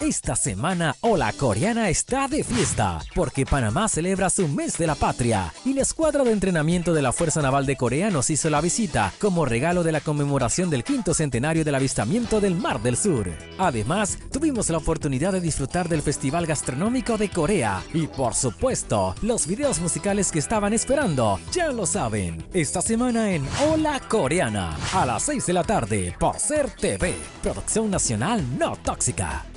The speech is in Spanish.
Esta semana Hola Coreana está de fiesta porque Panamá celebra su mes de la patria y la escuadra de entrenamiento de la Fuerza Naval de Corea nos hizo la visita como regalo de la conmemoración del quinto centenario del avistamiento del Mar del Sur. Además, tuvimos la oportunidad de disfrutar del Festival Gastronómico de Corea y por supuesto, los videos musicales que estaban esperando, ya lo saben, esta semana en Hola Coreana a las 6 de la tarde por Ser TV, producción nacional no tóxica.